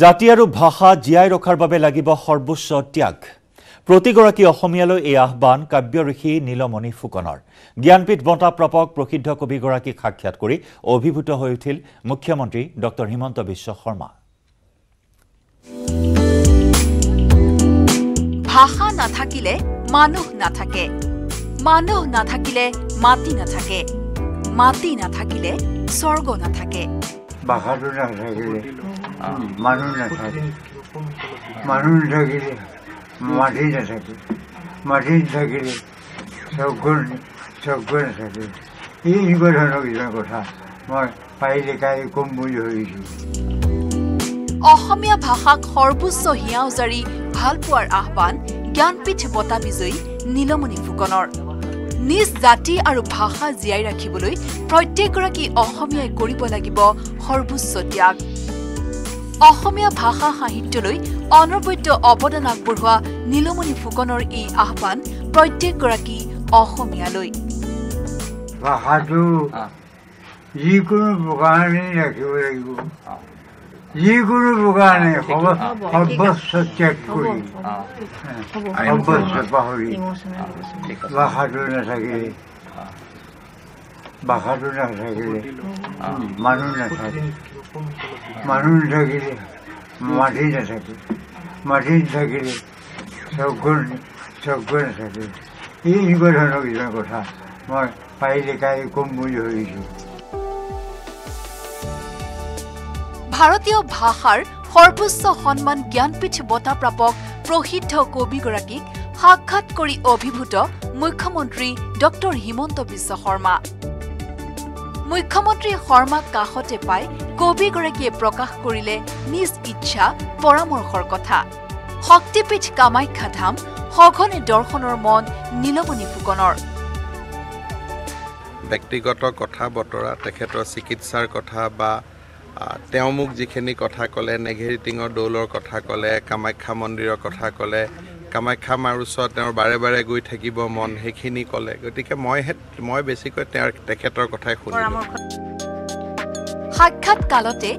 জাতি আৰু ভাষা জীয়াই ৰখাৰ বাবে লাগিব সৰ্বোচ্চ ত্যাগ। প্ৰতিগৰাকী অসমীয়ালৈ এই আহ্বান কাব্য ঋষি নীলমণি ফুকনৰ। জ্ঞানপীঠ বঁটা প্ৰাপক প্ৰসিদ্ধ কবিগৰাকীক সাক্ষাৎ কৰি অভিভূত হৈ উঠিল মুখ্যমন্ত্ৰী ডঃ হিমন্ত বিশ্ব শৰ্মা। ভাষা নাথাকিলে মানুহ নাথাকে। মানুহ নাথাকিলে মাটি নাথাকে। মাটি নাথাকিলে স্বৰ্গ নাথাকে। ভাষাটো নাথাকিলে মানুহ নাথাকে মানুহ নাথাকিলে মাটি নাথাকে মাটি নাথাকিলে স্বৰ্গ স্বৰ্গ নাথাকে এই এনেকুৱা ধৰণৰ কিছুমান কথা মই পাৰিলে কাইলৈ ক'ম বুলি ভাবিছোঁ অসমীয়া ভাষাক সৰ্বোচ্চ হিয়া উজাৰি ভাল পোৱাৰ আহ্বান জ্ঞানপীঠ বঁটা বিজয়ী নীলমণি ফুকনৰ। নিজ জাতি আৰু ভাষা জীয়াই ৰাখিবলৈ প্ৰত্যেকগৰাকী অসমীয়াই কৰিব লাগিব সৰ্বোচ্চ ত্যাগ। অসমীয়া ভাষা সাহিত্যলৈ অনবদ্য অৱদান আগবঢ়োৱা নীলমণি ফুকনৰ এই আহ্বান প্ৰত্যেকগৰাকী অসমীয়ালৈ। ভাষাটো যিকোনো প্ৰকাৰণেই ৰাখিব লাগিব। যিকোনো প্ৰকাৰণে সৰ্ব- সৰ্বস্ব ত্যাগ কৰি সৰ্বস্ব পাহৰি ভাষাটো নাথাকিলে ভাষাটো নাথাকিলে মানুহ নাথাকে মানুহ নাথাকিলে মাটি নাথাকে মাটি নাথাকিলে স্বৰ্গ স্বৰ্গ নাথাকে এই এনেকুৱা ধৰণৰ কিছুমান কথা মই পাৰিলে কাইলৈ ক'ম বুলি ভাবিছোঁ ভাৰতীয় ভাষাৰ সৰ্বোচ্চ সন্মান জ্ঞানপীঠ বঁটা প্ৰাপক প্ৰসিদ্ধ কবিগৰাকীক সাক্ষাৎ কৰি অভিভূত মুখ্যমন্ত্ৰী ডঃ হিমন্ত বিশ্ব শৰ্মা। মুখ্যমন্ত্ৰী শৰ্মাক কাষতে পাই কবিগৰাকীয়ে প্ৰকাশ কৰিলে নিজ ইচ্ছা পৰামৰ্শৰ কথা। শক্তিপীঠ কামাখ্যা ধাম সঘনে দৰ্শনৰ মন নীলমণি ফুকনৰ। ব্যক্তিগত কথা বতৰা তেখেতৰ চিকিৎসাৰ কথা বা তেওঁ মোক যিখিনি কথা ক'লে নেঘেৰি টিঙৰ দৌলৰ কথা ক'লে কামাখ্যা মন্দিৰৰ কথা ক'লে কামাখ্যা মাৰ ওচৰত তেওঁৰ বাৰে বাৰে গৈ থাকিব মন সেইখিনি ক'লে। গতিকে মইহে মই বেছিকৈ তেওঁৰ তেখেতৰ কথাই শুনিলোঁ। সাক্ষাৎ কালতে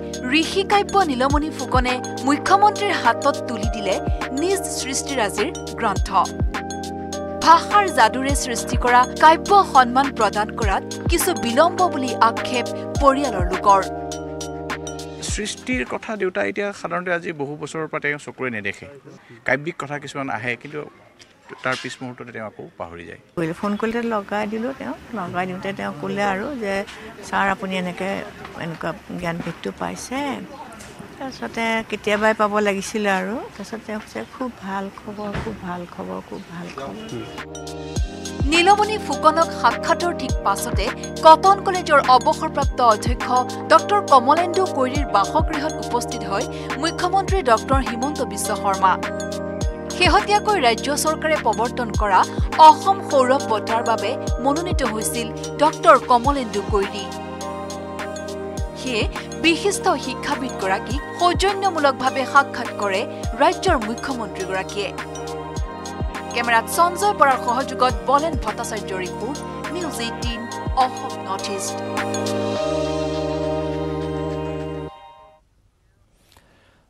ঋষিকাব্য নীলমণি ফুকনে মুখ্যমন্ত্ৰীৰ হাতত তুলি দিলে নিজ সৃষ্টিৰাজিৰ গ্ৰন্থ। ভাষাৰ যাদুৰে সৃষ্টি কৰা কাব্য সন্মান প্ৰদান কৰাত কিছু বিলম্ব বুলি আক্ষেপ পৰিয়ালৰ লোকৰ। সৃষ্টিৰ কথা দেউতা এতিয়া সাধাৰণতে আজি বহু বছৰৰ পৰা তেওঁ চকুৰে নেদেখে। কাব্যিক কথা কিছুমান আহে কিন্তু তাৰ পিছ মুহূৰ্ততে তেওঁ আকৌ পাহৰি যায়। ফোন কৰিলে লগাই দিলোঁ তেওঁ লগাই দিওঁতে তেওঁ ক'লে আৰু যে ছাৰ আপুনি এনেকৈ এনেকুৱা জ্ঞানপীঠটো পাইছে তাৰপিছতে কেতিয়াবাই পাব লাগিছিলে আৰু। তাৰপিছত তেওঁ কৈছে খুব ভাল খবৰ খুব ভাল খবৰ খুব ভাল খবৰ। নীলমণি ফুকনক সাক্ষাতৰ ঠিক পাছতে কটন কলেজৰ অৱসৰপ্ৰাপ্ত অধ্যক্ষ ডঃ কমলেন্দু কৈৰীৰ বাসগৃহত উপস্থিত হয় মুখ্যমন্ত্ৰী ডঃ হিমন্ত বিশ্ব শৰ্মা। শেহতীয়াকৈ ৰাজ্য চৰকাৰে প্ৰৱৰ্তন কৰা অসম সৌৰভ বঁটাৰ বাবে মনোনীত হৈছিল ডঃ কমলেন্দু কৈৰী। সেয়ে বিশিষ্ট শিক্ষাবিদগৰাকীক সৌজন্যমূলকভাৱে সাক্ষাৎ কৰে ৰাজ্যৰ মুখ্যমন্ত্ৰীগৰাকীয়ে। কেমেৰাত সঞ্জয় বৰাৰ সহযোগত Bolen Bhattacharya report news eighteen Assam north east.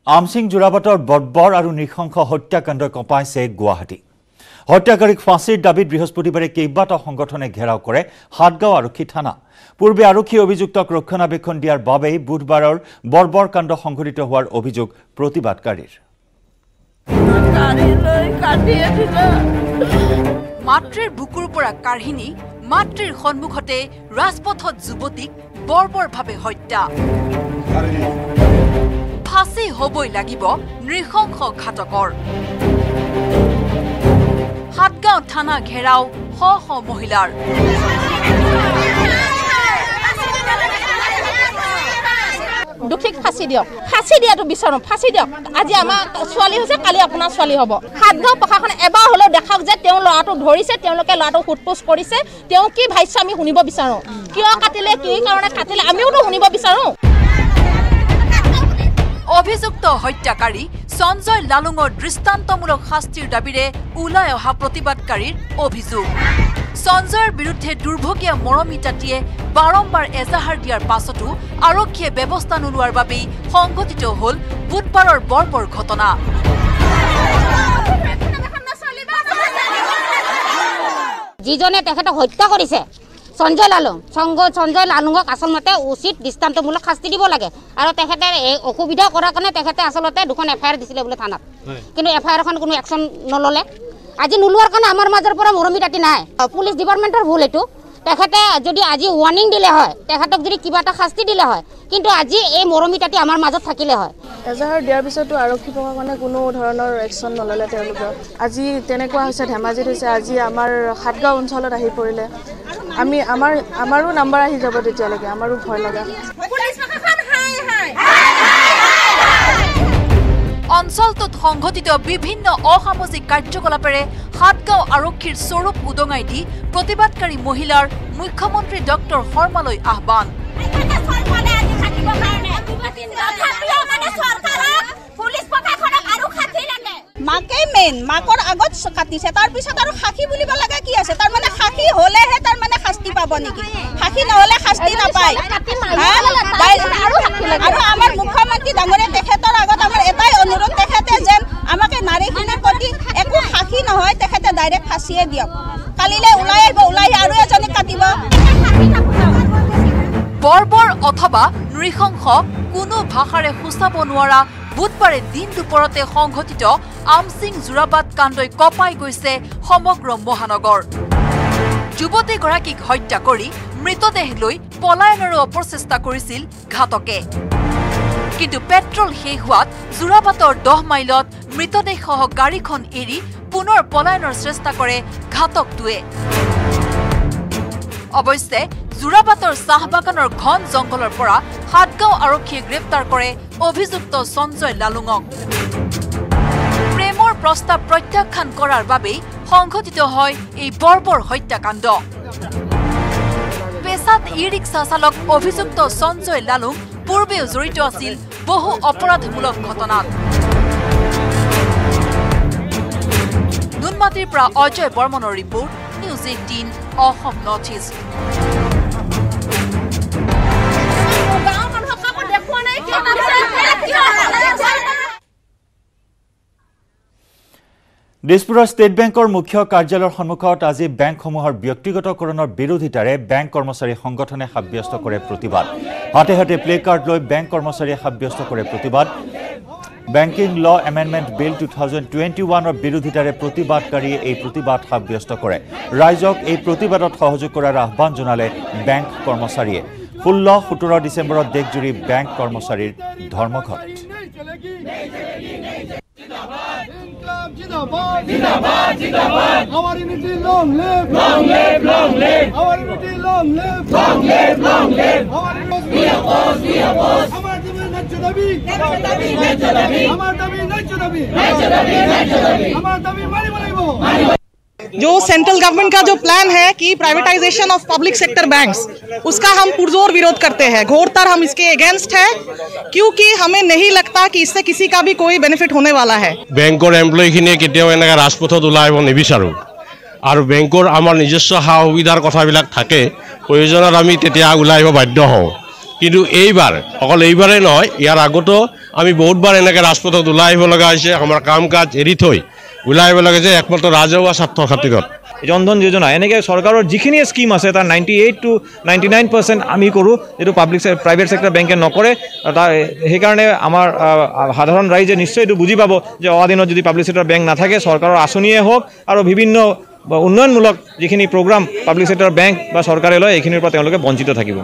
Amsing যোৰাবাটৰ বৰ্বৰ আৰু নৃশংস হত্যাকাণ্ডই কঁপাইছে গুৱাহাটী। হত্যাকাৰীক ফাঁচীৰ দাবীত বৃহস্পতিবাৰে কেইবাটাও সংগঠনে ঘেৰাও কৰে সাতগাঁও আৰক্ষী থানা। পূৰ্বে আৰক্ষীয়ে অভিযুক্তক ৰক্ষণাবেক্ষণ দিয়াৰ বাবেই বুধবাৰৰ বৰ্বৰ কাণ্ড সংঘটিত হোৱাৰ অভিযোগ প্ৰতিবাদকাৰীৰ। মাতৃৰ বুকুৰ পৰা কাঢ়ি নি মাতৃৰ সন্মুখতে ৰাজপথত যুৱতীক বৰ্বৰভাৱে হত্যা। ফাঁচী হবই লাগিব নৃশংস ঘাতকৰ। সাতগাঁও থানা ঘেৰাও শ শ মহিলাৰ। দোষীক ফাঁচি দিয়ক। ফাঁচি দিয়াটো বিচাৰোঁ ফাঁচি দিয়ক। আজি আমাৰ ছোৱালী হৈছে কালি আপোনাৰ ছোৱালী হ'ব। সাতগাঁও প্ৰশাসনে এবাৰ হ'লেও দেখাওক যে তেওঁ ল'ৰাটোক ধৰিছে তেওঁলোকে ল'ৰাটোক সোধ কৰিছে। তেওঁ কি ভাষ্য আমি শুনিব বিচাৰোঁ? কিয় কাটিলে কি কাৰণে কাটিলে আমিওতো শুনিব বিচাৰোঁ। অভিযুক্ত হত্যাকাৰী সঞ্জয় লালুঙৰ দৃষ্টান্তমূলক শাস্তিৰ দাবীৰে ওলাই অহা প্ৰতিবাদকাৰীৰ অভিযোগ। সঞ্জয়ৰ বিৰুদ্ধে দুৰ্ভগীয়া মৰমিতাটিয়ে বাৰম্বাৰ এজাহাৰ দিয়াৰ পাছতো আৰক্ষীয়ে ব্যৱস্থা নোলোৱাৰ বাবেই সংঘটিত হল বুধবাৰৰ বৰ্বৰ ঘটনা। যিজনে তেখেতক হত্যা কৰিছে সঞ্জয় লালুং সংগ সঞ্জয় লালুঙক আচলতে উচিত দৃষ্টান্তমূলক শাস্তি দিব লাগে। আৰু তেখেতে এই অসুবিধা কৰাৰ কাৰণে তেখেতে আচলতে দুখন এফ আই আৰ দিছিলে বোলে থানাত। কিন্তু এফ আই আৰখন কোনো একশ্যন নল'লে। আজি নোলোৱাৰ কাৰণে আমাৰ মাজৰ পৰা মৰমি দাঁতি নাই। পুলিচ ডিপাৰ্টমেণ্টৰ ভুল এইটো। তেখেতে যদি আজি ৱাৰ্ণিং দিলে হয় তেখেতক যদি কিবা এটা শাস্তি দিলে হয় কিন্তু আজি এই মৰমি দাঁতি আমাৰ মাজত থাকিলে হয়। এজাহাৰ দিয়াৰ পিছতো আৰক্ষী প্ৰশাসনে কোনো ধৰণৰ একশ্যন নল'লে তেওঁলোকৰ আজি তেনেকুৱা হৈছে ধেমাজিত হৈছে আজি আমাৰ সাতগাঁও অঞ্চলত আহি পৰিলে। আমি আমাৰ আমাৰো নাম্বাৰ আহি যাব তেতিয়ালৈকে আমাৰো ভয় লগা। অঞ্চলটোত সংঘটিত বিভিন্ন অসামাজিক কাৰ্যকলাপেৰে সাতগাঁও আৰক্ষীৰ স্বৰূপ উদঙাই দি প্ৰতিবাদকাৰী মহিলাৰ মুখ্যমন্ত্ৰী ডক্টৰ শৰ্মালৈ আহ্বান। মাকেই মেইন মাকৰ আগত কাটিছে তাৰপিছত আৰু সাক্ষী বুলিব লগা কি আছে? তাৰমানে সাক্ষী হ'লেহে তাৰমানে শাস্তি পাব নেকি? সাক্ষী নহ'লে শাস্তি নাপায়। আৰু আমাৰ মুখ্যমন্ত্ৰী ডাঙৰীয়া তেখেতৰ আগত আমাৰ এটাই অনুৰোধ তেখেতে যেন আমাকে নাৰীখিনিৰ প্ৰতি একো সাক্ষী নহয় তেখেতে ডাইৰেক্ট ফাঁচিয়ে দিয়ক। কালিলৈ ওলাই আহিব ওলাই আহি আৰু এজনীক কাটিব। বৰ্বৰ অথবা নৃশংস কোনো ভাষাৰে সূচাব নোৱাৰা বুধবাৰে দিন দুপৰতে সংঘটিত আমচিং যোৰাবাদ কাণ্ডই কঁপাই গৈছে সমগ্ৰ মহানগৰ। যুৱতীগৰাকীক হত্যা কৰি মৃতদেহ লৈ পলায়নৰো অপচেষ্টা কৰিছিল ঘাতকে। কিন্তু পেট্ৰল শেষ হোৱাত যোৰাবাটৰ দহ মাইলত মৃতদেহসহ গাড়ীখন এৰি পুনৰ পলায়নৰ চেষ্টা কৰে ঘাতকটোৱে। অৱশ্যে যোৰাবাটৰ চাহ বাগানৰ ঘন জংঘলৰ পৰা সাতগাঁও আৰক্ষীয়ে গ্ৰেপ্তাৰ কৰে অভিযুক্ত সঞ্জয় লালুঙক। প্ৰেমৰ প্ৰস্তাৱ প্ৰত্যাখ্যান কৰাৰ বাবেই সংঘটিত হয় এই বৰ্বৰ হত্যাকাণ্ড। পেছাত ই ৰিক্সা চালক অভিযুক্ত সঞ্জয় লালুং পূৰ্বেও জড়িত আছিল বহু অপৰাধমূলক ঘটনাত। নুনমাটিৰ পৰা অজয় বৰ্মনৰ report eighteen Assam north east দিছপুৰৰ ষ্টেট বেংকৰ মুখ্য কাৰ্যালয়ৰ সন্মুখত আজি বেংকসমূহৰ ব্যক্তিগতকৰণৰ বিৰোধিতাৰে বেংক কৰ্মচাৰী সংগঠনে সাব্যস্ত কৰে প্ৰতিবাদ। হাতে হাতে প্লে কাৰ্ড লৈ বেংক কৰ্মচাৰীয়ে সাব্যস্ত কৰে প্ৰতিবাদ। Banking law amendment bill two thousand twenty ওৱানৰ বিৰোধিতাৰে প্ৰতিবাদকাৰীয়ে এই প্ৰতিবাদ সাব্যস্ত কৰে। ৰাইজক এই প্ৰতিবাদত সহযোগ কৰাৰ আহ্বান জনালে বেংক কৰ্মচাৰীয়ে। ষোল্ল সোতৰ ডিচেম্বৰত দেশজুৰি বেংক কৰ্মচাৰীৰ ধৰ্মঘট। Zindabad, Zindabad. Our unity long live, long live, long live. Our unity long live, long live, long live. Our unity we oppose, we oppose. আমার দাবি ন্যায্য দাবি, ন্যায্য দাবি, ন্যায্য দাবি. আমার দাবি ন্যায্য দাবি, ন্যায্য দাবি, ন্যায্য দাবি. আমার দাবি মানিব লাগিব, মানিব जो सेंट्रल गवर्नमेंट का जो प्लान है कि privatisation of public sector banks उसका हम पुरजोर विरोध करते हैं घोरतर हम इसके अगेंस्ट है क्योंकि हमें नहीं लगता कि इससे किसी का भी कोई बेनिफिट होने वाला है বেংকৰ এমপ্লয়ীখিনিয়ে কেতিয়াও এনেকৈ ৰাজপথত ওলাই আহিব নিবিচাৰোঁ আৰু বেংকৰ আমাৰ নিজস্ব সা সুবিধাৰ কথাবিলাক থাকে প্ৰয়োজনত আমি তেতিয়া ওলাই আহিব বাধ্য হওঁ কিন্তু এইবাৰ অকল এইবাৰেই নহয় ইয়াৰ আগতো আমি বহুতবাৰ এনেকৈ ৰাজপথত ওলাই আহিব লগা হৈছে আমাৰ কাম কাজ এৰি থৈ ওলাই আহিব লাগে যে একমাত্ৰ ৰাজহুৱা স্বাৰ্থৰ খাতিৰত জনধন যোজনা এনেকৈ চৰকাৰৰ যিখিনি স্কিম আছে তাৰ ninety eight to ninety nine percent আমি কৰোঁ যিটো পাব্লিক প্ৰাইভেট ছেক্টৰ বেংকে নকৰে তাৰ সেইকাৰণে আমাৰ সাধাৰণ ৰাইজে নিশ্চয় এইটো বুজি পাব যে অহা দিনত যদি পাব্লিক ছেক্টৰ বেংক নাথাকে চৰকাৰৰ আঁচনিয়ে হওক আৰু বিভিন্ন উন্নয়নমূলক যিখিনি প্ৰগ্ৰাম পাব্লিক ছেক্টৰ বেংক বা চৰকাৰে লয় এইখিনিৰ পৰা তেওঁলোকে বঞ্চিত থাকিব।